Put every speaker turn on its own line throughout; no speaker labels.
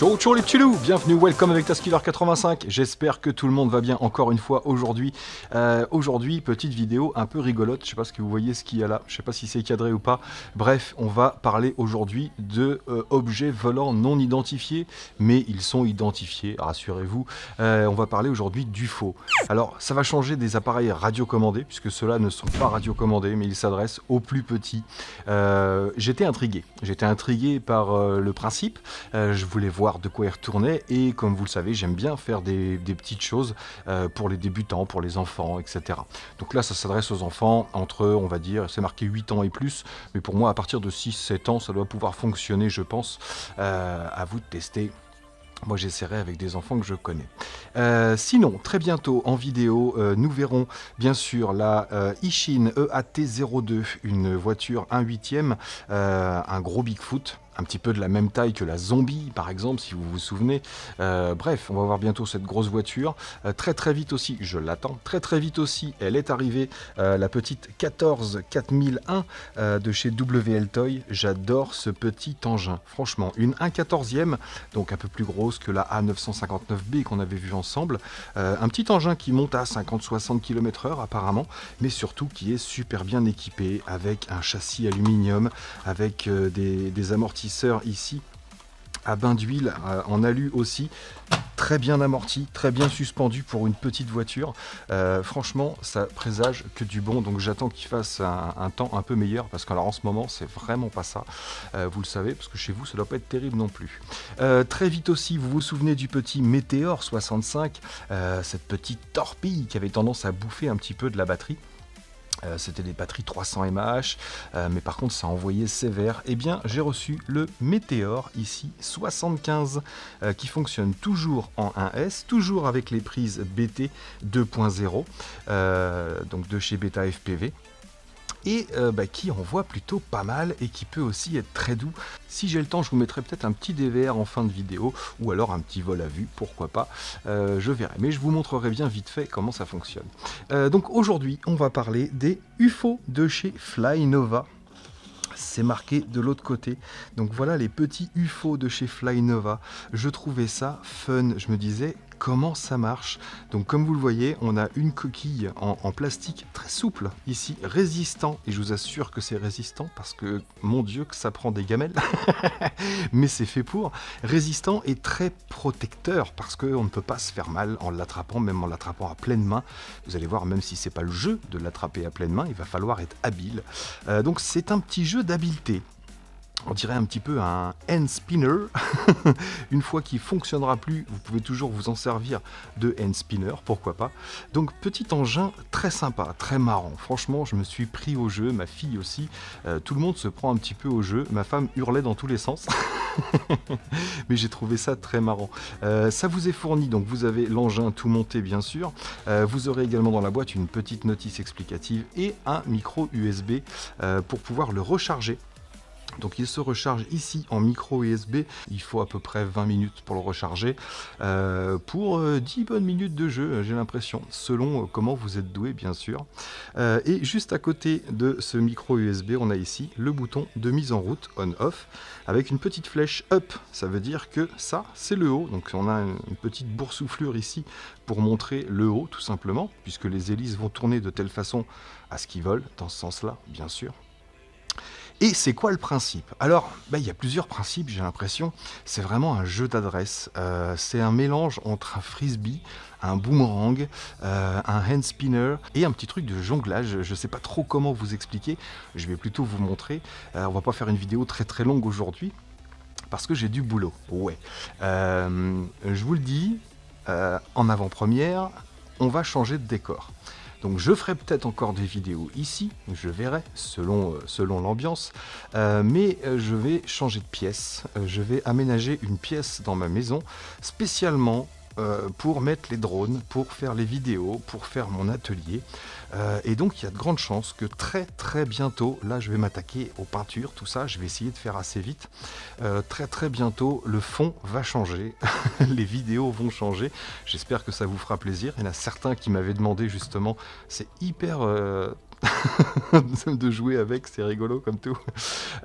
Ciao ciao les petits loups, bienvenue, welcome avec Taskiller 85. J'espère que tout le monde va bien encore une fois aujourd'hui. Euh, aujourd'hui, petite vidéo un peu rigolote, je sais pas ce que vous voyez ce qu'il y a là, je sais pas si c'est cadré ou pas. Bref, on va parler aujourd'hui de euh, objets volants non identifiés, mais ils sont identifiés, rassurez-vous. Euh, on va parler aujourd'hui d'UFO. Alors, ça va changer des appareils radiocommandés, puisque ceux-là ne sont pas radiocommandés, mais ils s'adressent aux plus petits. J'étais intrigué, j'étais intrigué par le principe, je voulais voir de quoi il retournait. Et comme vous le savez, j'aime bien faire des, petites choses euh, pour les débutants, pour les enfants, etc. Donc là, ça s'adresse aux enfants entre, on va dire, c'est marqué 8 ans et plus. Mais pour moi, à partir de 6-7 ans, ça doit pouvoir fonctionner, je pense. Euh, à vous de tester. Moi, j'essaierai avec des enfants que je connais. Euh, sinon, très bientôt en vidéo, nous verrons bien sûr la Ishin EAT02, une voiture 1 8 un gros Bigfoot un petit peu de la même taille que la Zombie, par exemple, si vous vous souvenez. Euh, bref, on va voir bientôt cette grosse voiture. Euh, très très vite aussi, je l'attends, très très vite aussi, elle est arrivée, euh, la petite 14 4001 de chez WL Toy. J'adore ce petit engin, franchement. Une 1 14e, donc un peu plus grosse que la A959B qu'on avait vu ensemble. un petit engin qui monte à 50-60 km/h apparemment, mais surtout qui est super bien équipé avec un châssis aluminium, avec des amortisseurs ici à bain d'huile euh, en alu aussi très bien amorti, très bien suspendu pour une petite voiture. Euh, franchement, ça présage que du bon. Donc j'attends qu'il fasse un, temps un peu meilleur parce qu'en en ce moment, c'est vraiment pas ça. Euh, vous le savez, parce que chez vous, ça doit pas être terrible non plus. très vite aussi, vous vous souvenez du petit Météor 65, cette petite torpille qui avait tendance à bouffer un petit peu de la batterie. Euh, c'était des batteries 300 mAh, euh, mais par contre ça envoyait sévère. Eh bien, j'ai reçu le Meteor ici 75 euh, qui fonctionne toujours en 1S, toujours avec les prises BT 2.0, donc de chez Beta FPV et euh, bah, qui envoie plutôt pas mal et qui peut aussi être très doux. Si j'ai le temps, je vous mettrai peut-être un petit DVR en fin de vidéo ou alors un petit vol à vue, pourquoi pas, euh, je verrai. Mais je vous montrerai bien vite fait comment ça fonctionne. Euh, donc aujourd'hui, on va parler des UFO de chez Flynova c'est marqué de l'autre côté. Donc voilà les petits UFO de chez Flynova. Je trouvais ça fun. Je me disais, comment ça marche. Donc comme vous le voyez, on a une coquille en, plastique très souple ici, résistant, et je vous assure que c'est résistant parce que mon dieu que ça prend des gamelles, mais c'est fait pour, résistant et très protecteur parce qu'on ne peut pas se faire mal en l'attrapant, même en l'attrapant à pleine main. Vous allez voir, même si c'est pas le jeu de l'attraper à pleine main, il va falloir être habile. Euh, donc c'est un petit jeu d'habileté on dirait un petit peu un hand spinner. Une fois qu'il fonctionnera plus, vous pouvez toujours vous en servir de hand spinner, pourquoi pas. Donc petit engin très sympa, très marrant. Franchement, je me suis pris au jeu, ma fille aussi. Euh, tout le monde se prend un petit peu au jeu. Ma femme hurlait dans tous les sens. Mais j'ai trouvé ça très marrant. Euh, ça vous est fourni, donc vous avez l'engin tout monté bien sûr. Euh, vous aurez également dans la boîte une petite notice explicative et un micro USB pour pouvoir le recharger donc il se recharge ici en micro USB, il faut à peu près 20 minutes pour le recharger, euh, pour 10 euh, bonnes minutes de jeu j'ai l'impression, selon euh, comment vous êtes doué bien sûr. et juste à côté de ce micro USB, on a ici le bouton de mise en route on-off, avec une petite flèche up, ça veut dire que ça c'est le haut, donc on a une petite boursouflure ici pour montrer le haut tout simplement, puisque les hélices vont tourner de telle façon à ce qu'ils volent, dans ce sens-là bien sûr. Et c'est quoi le principe? Alors, bah, il y a plusieurs principes, j'ai l'impression. C'est vraiment un jeu d'adresse. Euh, c'est un mélange entre un frisbee, un boomerang, euh, un hand spinner et un petit truc de jonglage. Je ne sais pas trop comment vous expliquer. Je vais plutôt vous montrer. Euh, on va pas faire une vidéo très très longue aujourd'hui parce que j'ai du boulot. Ouais. je vous le dis, en avant-première, on va changer de décor. Donc je ferai peut-être encore des vidéos ici, je verrai selon, euh, l'ambiance, euh, mais euh, je vais changer de pièce, je vais aménager une pièce dans ma maison spécialement euh, pour mettre les drones, pour faire les vidéos, pour faire mon atelier. Euh, et donc il y a de grandes chances que très très bientôt, là je vais m'attaquer aux peintures, tout ça, je vais essayer de faire assez vite. Euh, très très bientôt, le fond va changer, les vidéos vont changer. J'espère que ça vous fera plaisir. Il y en a certains qui m'avaient demandé justement, c'est hyper de jouer avec, c'est rigolo comme tout.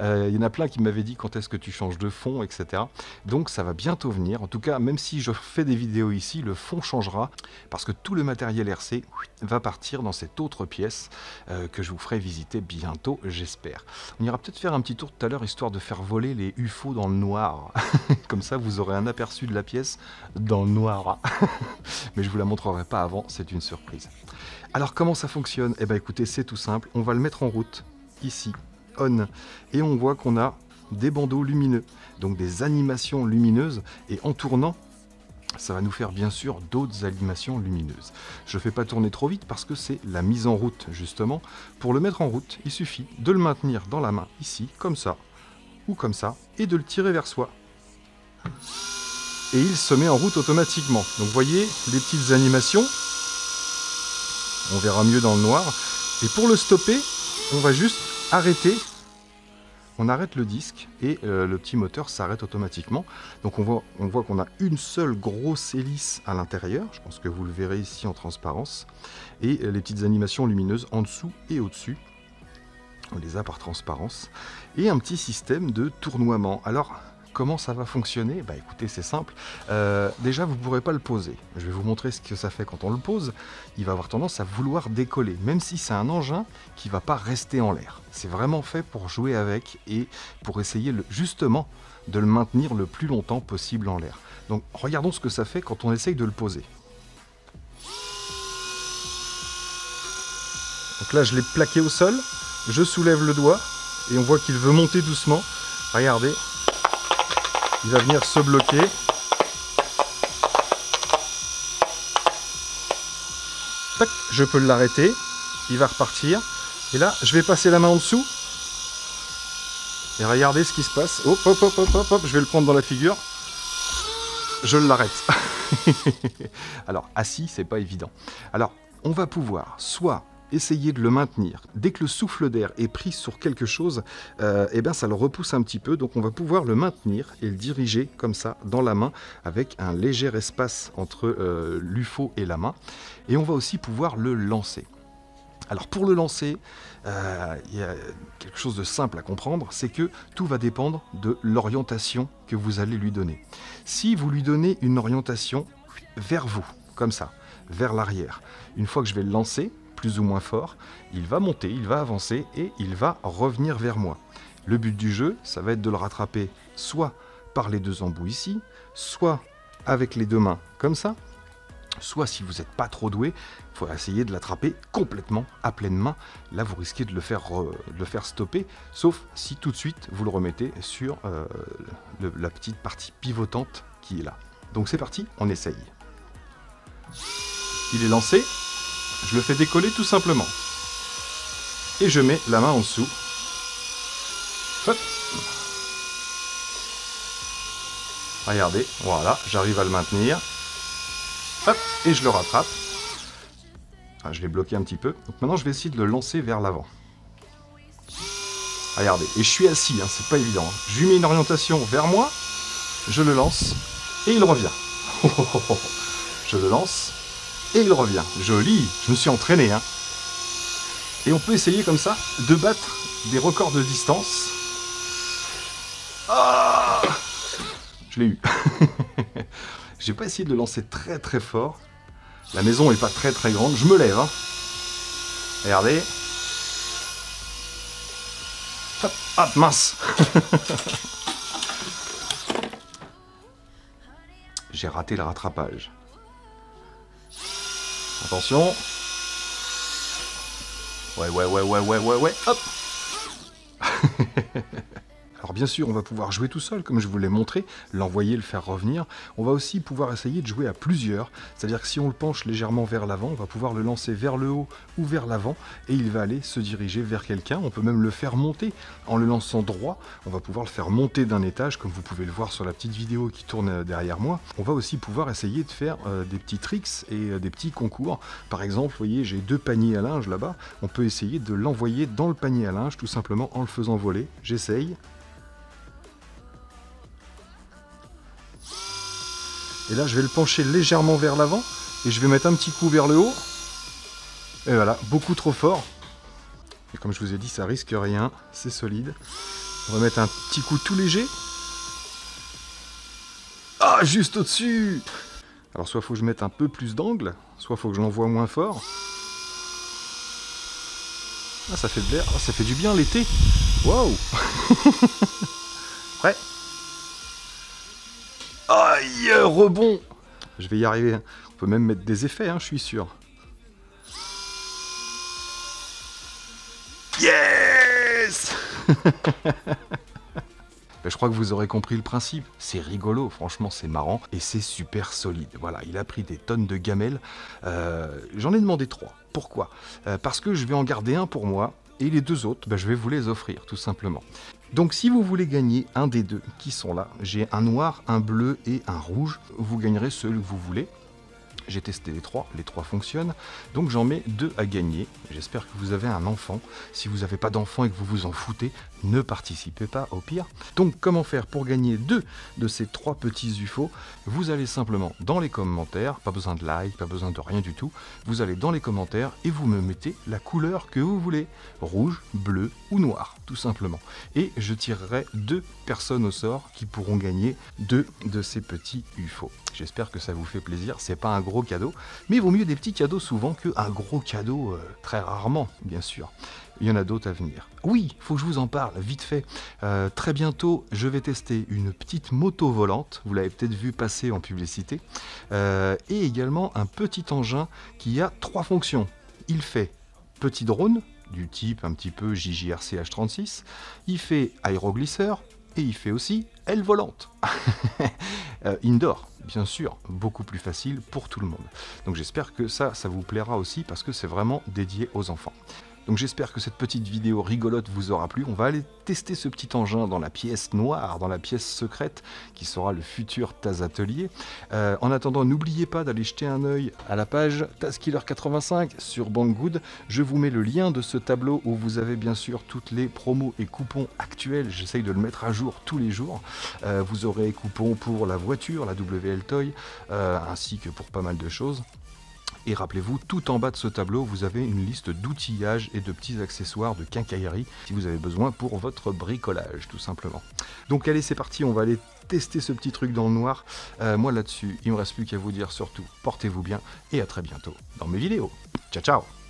Euh, il y en a plein qui m'avaient dit quand est-ce que tu changes de fond, etc. Donc ça va bientôt venir. En tout cas, même si je fais des vidéos ici, le fond changera parce que tout le matériel RC va partir dans cette autre pièce euh, que je vous ferai visiter bientôt, j'espère. On ira peut-être faire un petit tour tout à l'heure histoire de faire voler les UFO dans le noir. Comme ça, vous aurez un aperçu de la pièce dans le noir. Mais je vous la montrerai pas avant, c'est une surprise. Alors comment ça fonctionne? Eh bien écoutez, tout simple. On va le mettre en route, ici, on. Et on voit qu'on a des bandeaux lumineux, donc des animations lumineuses. Et en tournant, ça va nous faire bien sûr d'autres animations lumineuses. Je ne fais pas tourner trop vite parce que c'est la mise en route justement. Pour le mettre en route, il suffit de le maintenir dans la main ici, comme ça, ou comme ça, et de le tirer vers soi. Et il se met en route automatiquement. Donc voyez les petites animations, on verra mieux dans le noir. Et pour le stopper, on va juste arrêter. On arrête le disque et euh, le petit moteur s'arrête automatiquement. Donc on voit qu'on a une seule grosse hélice à l'intérieur. Je pense que vous le verrez ici en transparence. Et euh, les petites animations lumineuses en dessous et au-dessus. On les a par transparence. Et un petit système de tournoiement. Alors, Comment ça va fonctionner? Bah écoutez, c'est simple. Euh, déjà, vous ne pourrez pas le poser. Je vais vous montrer ce que ça fait quand on le pose. Il va avoir tendance à vouloir décoller, même si c'est un engin qui ne va pas rester en l'air. C'est vraiment fait pour jouer avec et pour essayer justement de le maintenir le plus longtemps possible en l'air. Donc regardons ce que ça fait quand on essaye de le poser. Donc là, je l'ai plaqué au sol, je soulève le doigt et on voit qu'il veut monter doucement. Regardez, il va venir se bloquer. Tac, je peux l'arrêter. Il va repartir. Et là, je vais passer la main en dessous. Et regardez ce qui se passe. Hop, hop, hop, hop, hop, hop. Je vais le prendre dans la figure. Je l'arrête. Alors, assis, c'est pas évident. Alors, on va pouvoir soit essayer de le maintenir. Dès que le souffle d'air est pris sur quelque chose, euh, eh bien ça le repousse un petit peu, donc on va pouvoir le maintenir et le diriger comme ça dans la main avec un léger espace entre euh, l'UFO et la main. Et on va aussi pouvoir le lancer. Alors pour le lancer, euh, il y a quelque chose de simple à comprendre, c'est que tout va dépendre de l'orientation que vous allez lui donner. Si vous lui donnez une orientation vers vous, comme ça, vers l'arrière, une fois que je vais le lancer, plus ou moins fort, il va monter, il va avancer et il va revenir vers moi. Le but du jeu, ça va être de le rattraper soit par les deux embouts ici, soit avec les deux mains comme ça, soit si vous n'êtes pas trop doué, il faut essayer de l'attraper complètement à pleine main. Là, vous risquez de le faire, le faire stopper, sauf si tout de suite vous le remettez sur euh, la petite partie pivotante qui est là. Donc c'est parti, on essaye. Il est lancé, je le fais décoller tout simplement. Et je mets la main en dessous. Hop. Regardez, voilà, j'arrive à le maintenir. Et je le rattrape. Ah, je l'ai bloqué un petit peu. Donc maintenant, je vais essayer de le lancer vers l'avant. Regardez, et je suis assis, hein, c'est pas évident. Hein. Je lui mets une orientation vers moi, je le lance, et il revient. je le lance, et il revient. Joli, je me suis entraîné. Hein. Et on peut essayer comme ça de battre des records de distance. Ah je l'ai eu. J'ai pas essayé de le lancer très très fort. La maison est pas très très grande. Je me lève. Hein. Regardez. Hop, hop mince. J'ai raté le rattrapage. Attention. Ouais, ouais, ouais, ouais, ouais, ouais, ouais, hop Bien sûr, on va pouvoir jouer tout seul, comme je vous l'ai montré, l'envoyer, le faire revenir. On va aussi pouvoir essayer de jouer à plusieurs, c'est-à-dire que si on le penche légèrement vers l'avant, on va pouvoir le lancer vers le haut ou vers l'avant, et il va aller se diriger vers quelqu'un. On peut même le faire monter en le lançant droit. On va pouvoir le faire monter d'un étage, comme vous pouvez le voir sur la petite vidéo qui tourne euh, derrière moi. On va aussi pouvoir essayer de faire euh, des petits tricks et euh, des petits concours. Par exemple, vous voyez, j'ai deux paniers à linge là-bas. On peut essayer de l'envoyer dans le panier à linge, tout simplement en le faisant voler. J'essaye. Et là, je vais le pencher légèrement vers l'avant et je vais mettre un petit coup vers le haut. Et voilà, beaucoup trop fort. Et comme je vous ai dit, ça risque rien, c'est solide. On va mettre un petit coup tout léger. Ah, juste au-dessus Alors soit faut que je mette un peu plus d'angle, soit faut que je l'envoie moins fort. Ah, ça fait de l'air, ah, ça fait du bien l'été. Waouh Prêt? Rebond Je vais y arriver. On peut même mettre des effets, hein, je suis sûr. Yes ben, je crois que vous aurez compris le principe. C'est rigolo, franchement, c'est marrant et c'est super solide. Voilà, il a pris des tonnes de gamelles. Euh, j'en ai demandé trois. Pourquoi? Euh, Parce que je vais en garder un pour moi et les deux autres, ben, je vais vous les offrir, tout simplement. Donc si vous voulez gagner un des deux qui sont là, j'ai un noir, un bleu et un rouge, vous gagnerez celui que vous voulez. J'ai testé les trois, les trois fonctionnent, donc j'en mets deux à gagner. J'espère que vous avez un enfant. Si vous n'avez pas d'enfant et que vous vous en foutez, ne participez pas au pire. Donc comment faire pour gagner deux de ces trois petits UFO? Vous allez simplement dans les commentaires, pas besoin de like, pas besoin de rien du tout. Vous allez dans les commentaires et vous me mettez la couleur que vous voulez, rouge, bleu ou noir, tout simplement. Et je tirerai deux personnes au sort qui pourront gagner deux de ces petits UFO. J'espère que ça vous fait plaisir. C'est pas un gros cadeau, mais vaut mieux des petits cadeaux souvent qu'un gros cadeau euh, très rarement, bien sûr. Il y en a d'autres à venir. Oui, faut que je vous en parle, vite fait. Euh, très bientôt, je vais tester une petite moto volante. Vous l'avez peut-être vu passer en publicité. Euh, et également un petit engin qui a trois fonctions. Il fait petit drone, du type un petit peu JJRCH36. Il fait aéroglisseur, et il fait aussi aile volante. Indoor, bien sûr, beaucoup plus facile pour tout le monde. Donc j'espère que ça, ça vous plaira aussi parce que c'est vraiment dédié aux enfants. Donc j'espère que cette petite vidéo rigolote vous aura plu. On va aller tester ce petit engin dans la pièce noire, dans la pièce secrète qui sera le futur Taz Atelier. Euh, en attendant, n'oubliez pas d'aller jeter un œil à la page TazKiller85 sur Banggood. Je vous mets le lien de ce tableau où vous avez bien sûr toutes les promos et coupons actuels. J'essaye de le mettre à jour tous les jours. Euh, vous aurez coupons pour la voiture, la WL Toy, euh, ainsi que pour pas mal de choses. Et rappelez-vous, tout en bas de ce tableau, vous avez une liste d'outillages et de petits accessoires de quincaillerie si vous avez besoin pour votre bricolage, tout simplement. Donc allez, c'est parti, on va aller tester ce petit truc dans le noir. Euh, moi là-dessus, il ne me reste plus qu'à vous dire surtout, portez-vous bien et à très bientôt dans mes vidéos. Ciao ciao